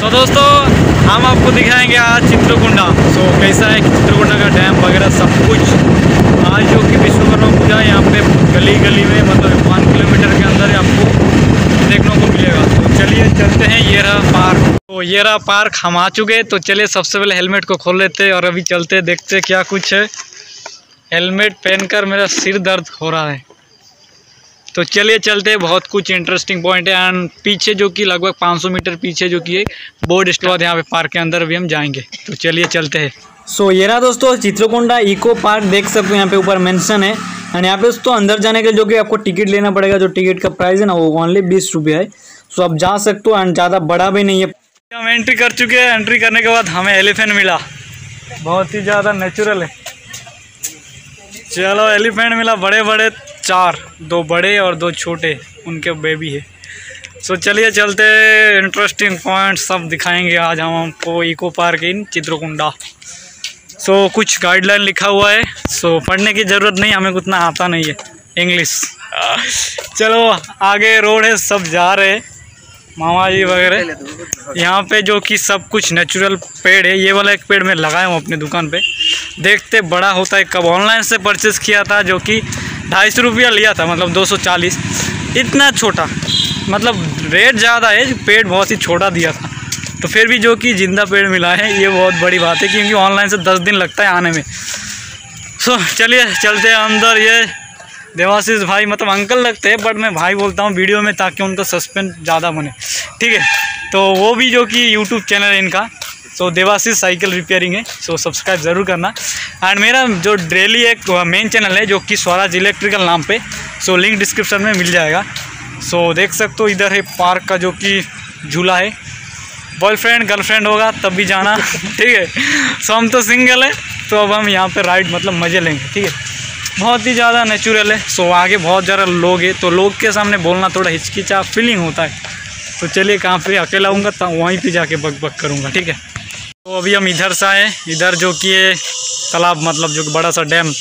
तो दोस्तों हम आपको दिखाएँगे आज चित्रकुंडा। सो so, कैसा है चित्रकुंडा का डैम वगैरह सब कुछ? आज जो कि विश्वकर्मा पूजा यहाँ पे गली गली में मतलब वन किलोमीटर के अंदर आपको देखने को मिलेगा। तो चलिए चलते हैं ये रहा पार्क। तो ये रहा पार्क हम आ चुके तो चलिए सबसे पहले हेलमेट को खोल लेते और अभी चलते देखते क्या कुछ है। हेलमेट पहनकर मेरा सिर दर्द हो रहा है। तो चलिए चलते हैं बहुत कुछ इंटरेस्टिंग पॉइंट है एंड पीछे जो कि लगभग 500 मीटर पीछे जो कि एक बोर्ड स्टॉप यहाँ पे पार्क के अंदर भी हम जाएँगे। तो चलिए चलते हैं। सो so, ये रहा दोस्तों चित्रकोंडा इको पार्क देख सकते हो यहाँ पे ऊपर मेंशन है। एंड यहाँ पे दोस्तों अंदर जाने के लिए जो कि आपको टिकट लेना पड़ेगा जो टिकट का प्राइस है ना वो ओनली बीस रुपये है। सो आप जा सकते हो एंड ज़्यादा बड़ा भी नहीं है। हम एंट्री कर चुके हैं। एंट्री करने के बाद हमें एलिफेंट मिला। बहुत ही ज़्यादा नेचुरल है। चलो एलिफेंट मिला बड़े बड़े चार दो बड़े और दो छोटे उनके बेबी है। सो so, चलिए चलते इंटरेस्टिंग पॉइंट सब दिखाएँगे आज हम आपको eco park in Chitrakonda. So so, कुछ गाइडलाइन लिखा हुआ है। सो so, पढ़ने की ज़रूरत नहीं हमें उतना आता नहीं है। इंग्लिश चलो आगे रोड है सब जा रहे हैं। मामा जी वगैरह। यहाँ पे जो कि सब कुछ नेचुरल पेड़ है ये वाला एक पेड़ मैं लगाया हूँ अपने दुकान पे। देखते बड़ा होता है। कब ऑनलाइन से परचेज़ किया था जो कि ढाई सौ रुपया लिया था मतलब दो सौ चालीस। इतना छोटा मतलब रेट ज़्यादा है, पेड़ बहुत ही छोटा दिया था। तो फिर भी जो कि ज़िंदा पेड़ मिला है, ये बहुत बड़ी बात है, क्योंकि ऑनलाइन से दस दिन लगता है आने में। सो चलिए, चलते हैं अंदर। ये देवाशीष भाई मतलब अंकल लगते हैं बट मैं भाई बोलता हूँ वीडियो में ताकि उनका सस्पेंस ज़्यादा बने। ठीक है तो वो भी जो कि यूट्यूब चैनल है इनका सो देवाशीष साइकिल रिपेयरिंग है. सो सब्सक्राइब ज़रूर करना. एंड मेरा जो डेली एक मेन चैनल है, जो कि स्वराज इलेक्ट्रिकल नाम पे. सो लिंक डिस्क्रिप्शन में मिल जाएगा. सो देख सकते हो इधर है पार्क का जो कि झूला है. बॉयफ्रेंड गर्लफ्रेंड होगा, तब भी जाना. ठीक है? सो हम तो सिंगल है तो अब हम यहाँ पर राइड मतलब मज़े लेंगे. ठीक है? बहुत ही ज़्यादा नेचुरल है. सो आगे बहुत ज़्यादा लोग है तो लोग के सामने बोलना थोड़ा हिचकिचा फीलिंग होता है. तो चलिए कहाँ पे अकेला हूँगा तो वहीं पे जाके बक बक करूँगा. ठीक है? तो अभी हम इधर से आए, इधर जो कि तालाब मतलब जो बड़ा सा डैम,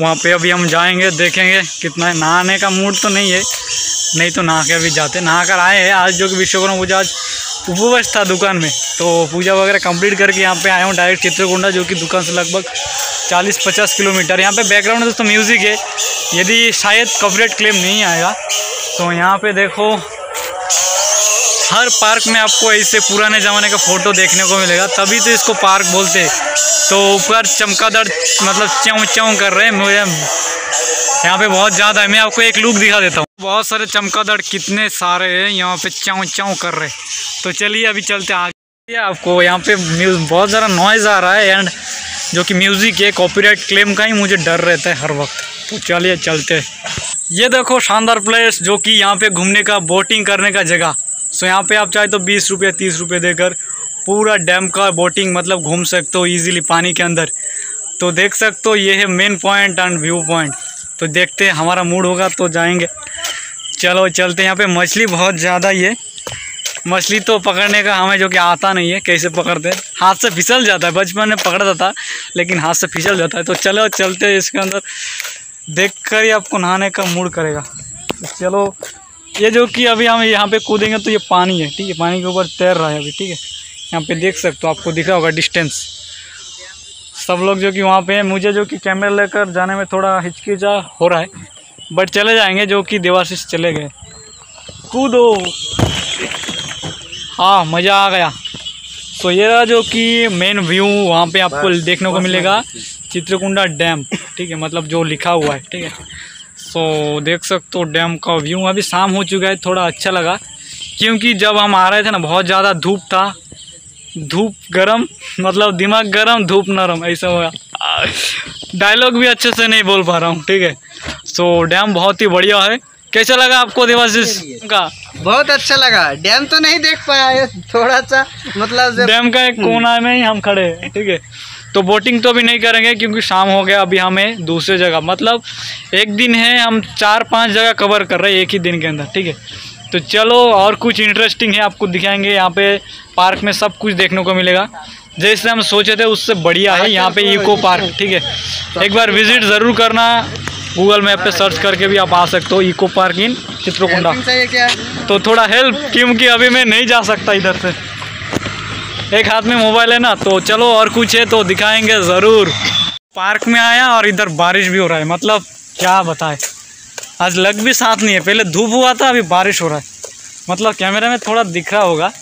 वहाँ पे अभी हम जाएँगे, देखेंगे कितना है। नहाने का मूड तो नहीं है, नहीं तो नहा के अभी जाते नहा कर आए हैं, आज जो कि विश्वकर्मा पूजा, आज उपवास था दुकान में तो पूजा वगैरह कंप्लीट करके यहाँ पे आया हूँ डायरेक्ट चित्रकुंडा, जो कि दुकान से लगभग 40-50 किलोमीटर। यहाँ पे बैकग्राउंड दोस्तों म्यूज़िक है, यदि शायद कवरेट क्लेम नहीं आएगा तो यहाँ पे देखो हर पार्क में आपको ऐसे पुराने ज़माने का फ़ोटो देखने को मिलेगा। तभी तो इसको पार्क बोलते तो ऊपर चमकादड़ मतलब च्यों च्यों कर रहे हैं मुझे। यहाँ पे बहुत ज़्यादा है। मैं आपको एक लुक दिखा देता हूँ। बहुत सारे चमकादड़ कितने सारे हैं। यहाँ पे च्यों च्यों कर रहे तो चलिए अभी चलते आगे। आपको यहाँ पे बहुत ज़्यादा नॉइज़ आ रहा है एंड जो कि म्यूज़िक है कॉपीराइट क्लेम का ही मुझे डर रहता है हर वक्त। तो चलिए चलते ये देखो शानदार प्लेस जो कि यहाँ पे घूमने का बोटिंग करने का जगह। सो यहाँ पे आप चाहे तो बीस रुपये, तीस रुपये देकर पूरा डैम का बोटिंग मतलब घूम सकते हो इजीली पानी के अंदर। तो देख सकते हो, ये है main point and view point तो देखते हैं, हमारा मूड होगा तो जाएँगे। चलो, चलते यहाँ पे। मछली बहुत ज़्यादा है मछली तो पकड़ने का हमें जो कि आता नहीं है, कैसे पकड़ते हाथ से फिसल जाता है। बचपन में पकड़ता था, लेकिन हाथ से फिसल जाता है। तो चलो, चलते इसके अंदर। देख कर ही आपको नहाने का मूड करेगा। तो चलो ये जो कि अभी हम यहाँ पे कूदेंगे तो ये पानी है ठीक है? पानी के ऊपर तैर रहा है अभी ठीक है? यहाँ पे देख सकते हो आपको दिख रहा होगा डिस्टेंस सब लोग जो कि वहाँ पे हैं मुझे जो कि कैमरा लेकर जाने में थोड़ा हिचकिचा हो रहा है बट चले जाएँगे जो कि देवाशीष चले गए। कूदो। हाँ मज़ा आ गया। तो ये रहा जो कि मेन व्यू वहाँ पे आपको देखने को मिलेगा चित्रकुंडा डैम ठीक है? मतलब जो लिखा हुआ है ठीक है? सो देख सकते हो डैम का व्यू। अभी शाम हो चुका है थोड़ा अच्छा लगा। क्योंकि जब हम आ रहे थे ना बहुत ज़्यादा धूप था। धूप गरम मतलब दिमाग गरम धूप नरम ऐसा हुआ। डायलॉग भी अच्छे से नहीं बोल पा रहा हूँ ठीक है? सो डैम बहुत ही बढ़िया है। कैसा लगा आपको देवाशीष का? बहुत अच्छा लगा। डैम तो नहीं देख पाया थोड़ा सा मतलब डैम का एक कोना में ही हम खड़े हैं ठीक है? तो बोटिंग तो अभी नहीं करेंगे क्योंकि शाम हो गया अभी हमें दूसरे जगह मतलब एक दिन है हम चार पाँच जगह कवर कर रहे हैं एक ही दिन के अंदर ठीक है? तो चलो और कुछ इंटरेस्टिंग है आपको दिखाएँगे यहाँ पे पार्क में सब कुछ देखने को मिलेगा। जैसे हम सोचे थे उससे बढ़िया है यहाँ पे इको पार्क ठीक है? एक बार विज़िट ज़रूर करना गूगल मैप पे सर्च करके भी आप आ सकते हो इको पार्क इन चित्रकुंडा। तो थोड़ा हेल्प क्योंकि अभी मैं नहीं जा सकता इधर से। एक हाथ में मोबाइल है ना तो चलो और कुछ है तो दिखाएँगे ज़रूर। पार्क में आया और इधर बारिश भी हो रहा है मतलब क्या बताए। आज लग भी साथ नहीं है पहले धूप हुआ था अभी बारिश हो रहा है। मतलब कैमरे में थोड़ा दिख रहा होगा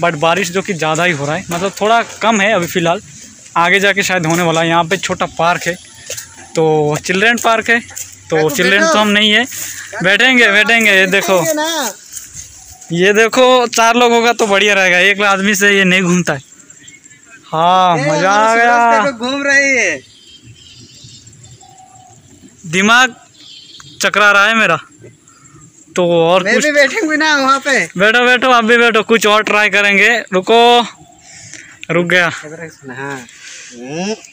बट बारिश जो कि ज़्यादा ही हो रहा है। मतलब थोड़ा कम है अभी फ़िलहाल। आगे जाके शायद होने वाला है यहाँ पे छोटा पार्क है तो चिल्ड्रेन पार्क है तो चिल्ड्रेन तो हम नहीं है। बैठेंगे बैठेंगे ये देखो। ये देखो चार लोग होगा तो बढ़िया रहेगा एक आदमी से ये नहीं घूमता है। हाँ मज़ा आ गया। घूम रही है। दिमाग चकरा रहा है मेरा। तो और मैं कुछ भी बैठेंगे ना वहाँ पे। बैठो बैठो आप भी बैठो कुछ और ट्राई करेंगे। रुको। रुक गया। हाँ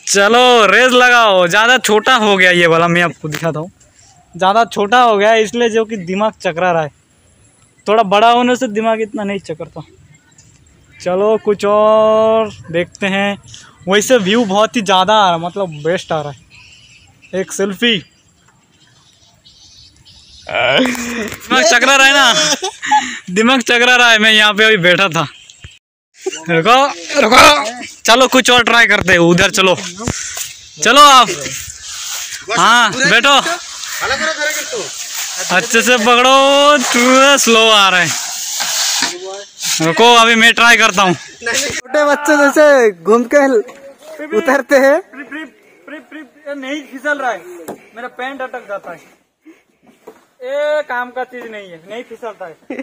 चलो रेस लगाओ। ज़्यादा छोटा हो गया ये वाला मैं आपको दिखाता हूँ। ज़्यादा छोटा हो गया इसलिए जो कि दिमाग चकरा रहा है। थोड़ा बड़ा होने से दिमाग इतना नहीं चकरता चलो कुछ और देखते हैं। वैसे व्यू बहुत ही ज़्यादा आ रहा है मतलब बेस्ट आ रहा है। एक सेल्फी दिमाग चकरा रहा है ना? दिमाग चकरा रहा है मैं यहाँ पे अभी बैठा था। रुको रुको। चलो कुछ और ट्राई करते हैं उधर चलो। चलो आप। हाँ बैठो। अच्छे से पकड़ो थोड़ा स्लो आ रहा है। रुको अभी मैं ट्राई करता हूँ। छोटे बच्चे जैसे घूम के उतरते हैं। नहीं फिसल रहा है। मेरा पैंट अटक जाता है। ये काम का चीज़ नहीं है नहीं फिसलता है।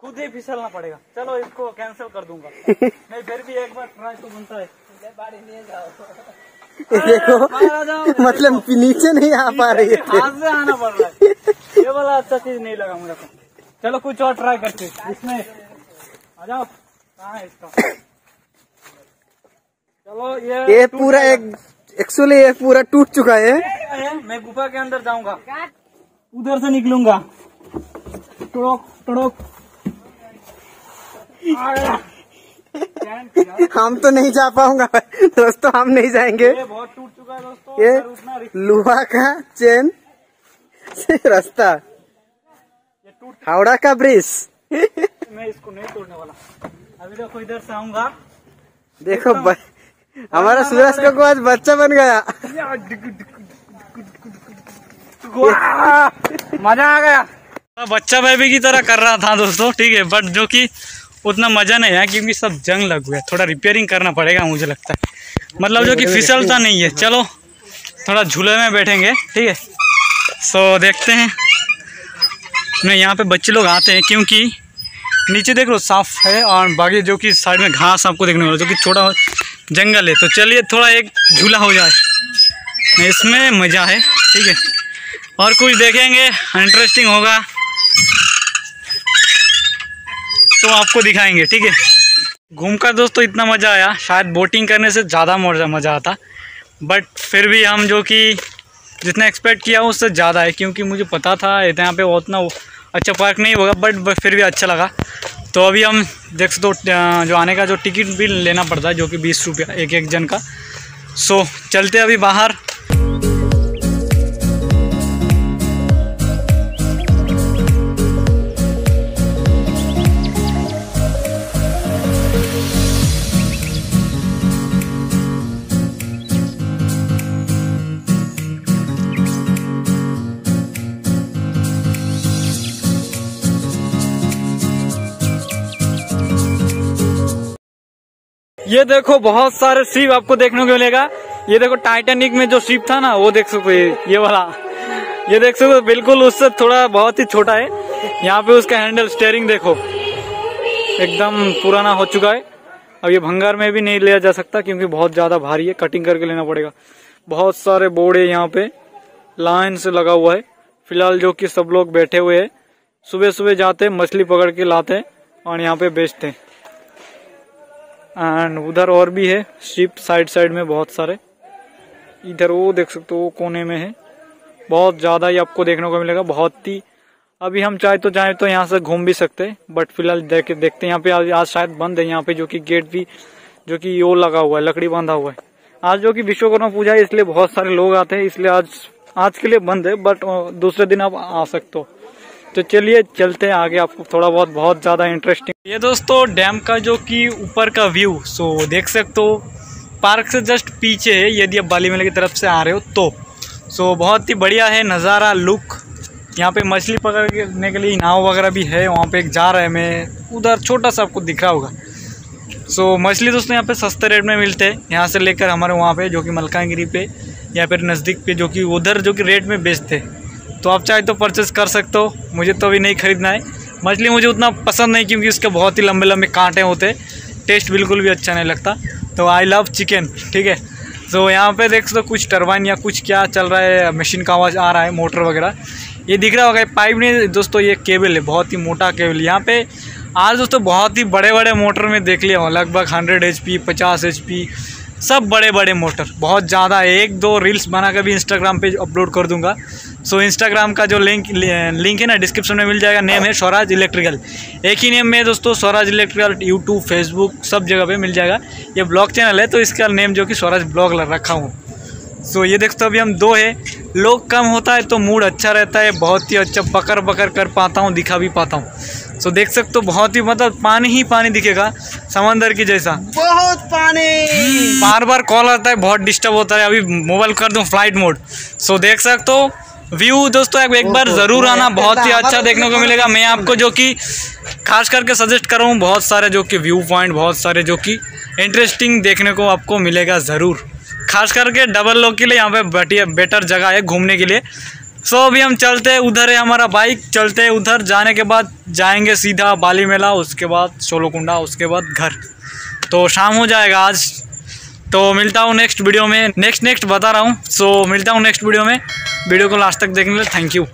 खुद ही फिसलना पड़ेगा। चलो इसको कैंसिल कर दूँगा। नहीं फिर भी एक बार ट्राई तो बनता है। देखो मतलब नीचे नहीं आ पा रही है। हाथ से आना पड़ रहा है। वाला अच्छा चीज़ नहीं लगा मेरे को चलो कुछ और ट्राई करते हैं। इसमें आ जाओ। कहाँ है इसका? चलो ये ये पूरा एक एक्चुअली ये पूरा टूट चुका है। मैं गुफा के अंदर जाऊँगा। उधर से निकलूँगा। टड़ोक टड़ोक। हम तो नहीं जा पाऊँगा। दोस्तों हम नहीं जाएँगे। ये बहुत टूट चुका है दोस्तों। ये लोहा का चेन रास्ता। हावड़ा का ब्रिज। मैं इसको नहीं तोड़ने वाला। अभी देखो इधर से आऊँगा। देखो ब... हमारा सूरज का को आज बच्चा बन गया। मज़ा आ गया। बच्चा बेबी की तरह कर रहा था दोस्तों ठीक है बट जो कि उतना मज़ा नहीं है क्योंकि सब जंग लग गया। थोड़ा रिपेयरिंग करना पड़ेगा मुझे लगता है। मतलब जो कि फिसलता नहीं है। चलो थोड़ा झूले में बैठेंगे ठीक है। सो देखते हैं। नहीं, यहाँ पे बच्चे लोग आते हैं क्योंकि नीचे देख लो, साफ़ है और बाकी जो कि साइड में घास आपको देखने वाला जो कि छोटा जंगल है। तो चलिए, थोड़ा एक झूला हो जाए। इसमें मज़ा है, ठीक है। और कुछ देखेंगे इंटरेस्टिंग होगा। तो आपको दिखाएँगे, ठीक है। घूमकर दोस्तों, इतना मज़ा आया। शायद बोटिंग करने से ज़्यादा मज़ा आता। बट फिर भी हम जो कि जितना एक्सपेक्ट किया उससे ज़्यादा है, क्योंकि मुझे पता था यहाँ पे उतना अच्छा पार्क नहीं होगा बट फिर भी अच्छा लगा। तो अभी हम देख सकते हो जो आने का जो टिकट भी लेना पड़ता है, जो कि बीस रुपया एक एक जन का। सो चलते अभी बाहर। ये देखो, बहुत सारे शिप आपको देखने को मिलेगा। ये देखो टाइटैनिक में जो शिप था ना, वो देख सको ये ये वाला। ये देख सको, बिल्कुल उससे थोड़ा बहुत ही छोटा है। यहाँ पे उसका हैंडल स्टेयरिंग देखो। एकदम पुराना हो चुका है। अब ये भंगार में भी नहीं लिया जा सकता, क्योंकि बहुत ज़्यादा भारी है। कटिंग करके लेना पड़ेगा। बहुत सारे बोर्ड है यहाँ पे। लाइन से लगा हुआ है। फ़िलहाल जो कि सब लोग बैठे हुए हैं। सुबह सुबह जाते मछली पकड़ के लाते और यहाँ पे बेचते हैं। एंड उधर और भी है शिप साइड साइड में बहुत सारे। इधर वो देख सकते हो कोने में है। बहुत ज़्यादा ही आपको देखने को मिलेगा बहुत ही। अभी हम चाहे तो चाहे तो यहाँ से घूम भी सकते हैं बट फ़िलहाल देख देखते हैं यहाँ पे आज, आज शायद बंद है यहाँ पे जो कि गेट भी जो कि यो लगा हुआ है लकड़ी बांधा हुआ है। आज जो कि विश्वकर्मा पूजा है इसलिए बहुत सारे लोग आते हैं इसलिए आज आज के लिए बंद है बट दूसरे दिन आप आ सकते हो। तो चलिए चलते हैं आगे, आपको थोड़ा बहुत बहुत ज़्यादा इंटरेस्टिंग ये दोस्तों डैम का जो कि ऊपर का व्यू सो देख सकते हो पार्क से जस्ट पीछे है, यदि आप बाली मेले की तरफ़ से आ रहे हो तो। सो बहुत ही बढ़िया है नज़ारा लुक यहाँ पे मछली पकड़ने के लिए नाव वगैरह भी है, वहाँ पे एक जा रहा है मैं, उधर छोटा सा आपको दिख रहा होगा। सो मछली दोस्तों यहाँ पे सस्ते रेट में मिलते हैं, यहाँ से लेकर हमारे वहाँ पे, जो कि मलकानगिरी पे, या फिर नज़दीक पे, जो कि उधर जो कि रेट में बेचते तो आप चाहे तो परचेस कर सकते हो, मुझे तो अभी नहीं ख़रीदना है। मछली मुझे उतना पसंद नहीं क्योंकि उसके बहुत ही लंबे लंबे कांटे होते टेस्ट बिल्कुल भी अच्छा नहीं लगता। तो आई लव चिकन ठीक है? तो यहाँ पे देख सकते हो कुछ टरबाइन या कुछ क्या चल रहा है मशीन का आवाज़ आ रहा है मोटर वगैरह। ये दिख रहा होगा पाइप नहीं, दोस्तों ये केबल है, बहुत ही मोटा केबल यहाँ पे आज दोस्तों बहुत ही बड़े बड़े मोटर में देख लिया हूँ, लगभग हंड्रेड एच पी पचास एच पी सब बड़े बड़े मोटर। बहुत ज़्यादा, एक दो रील्स बना कर भी इंस्टाग्राम पे अपलोड कर दूँगा। सो इंस्टाग्राम का जो लिंक लिंक है ना डिस्क्रिप्शन में मिल जाएगा। नेम है स्वराज इलेक्ट्रिकल एक ही नेम में दोस्तों स्वराज इलेक्ट्रिकल यूट्यूब फेसबुक सब जगह पे मिल जाएगा। ये ब्लॉग चैनल है तो इसका नेम जो कि स्वराज ब्लॉग रखा हूँ। सो ये देखते अभी हम दो है। लोग कम होता है तो मूड अच्छा रहता है बहुत ही अच्छा बकर बकर कर पाता हूँ दिखा भी पाता हूँ। सो देख सकते हो बहुत ही मतलब पानी ही पानी दिखेगा समंदर की जैसा। बहुत पानी। बार बार कॉल आता है बहुत डिस्टर्ब होता है अभी मोबाइल कर दूँ फ़्लाइट मोड सो देख सकते हो व्यू दोस्तों एक, एक बार ज़रूर आना बहुत ही अच्छा देखने को मिलेगा। मैं आपको जो कि खास करके सजेस्ट कर रहा हूँ बहुत सारे जो कि व्यू पॉइंट बहुत सारे जो कि इंटरेस्टिंग देखने को आपको मिलेगा ज़रूर। खास करके डबल लोग के लिए यहाँ पे बैठिए बेटर जगह है घूमने के लिए। सो so, अभी हम चलते हैं उधर है हमारा बाइक चलते हैं उधर जाने के बाद जाएँगे सीधा बाली मेला उसके बाद सोलोकुंडा उसके बाद घर। तो शाम हो जाएगा आज। तो मिलता हूँ नेक्स्ट वीडियो में। नेक्स्ट नेक्स्ट बता रहा हूँ। सो so, मिलता हूँ नेक्स्ट वीडियो में। वीडियो को लास्ट तक देखने के लिए थैंक यू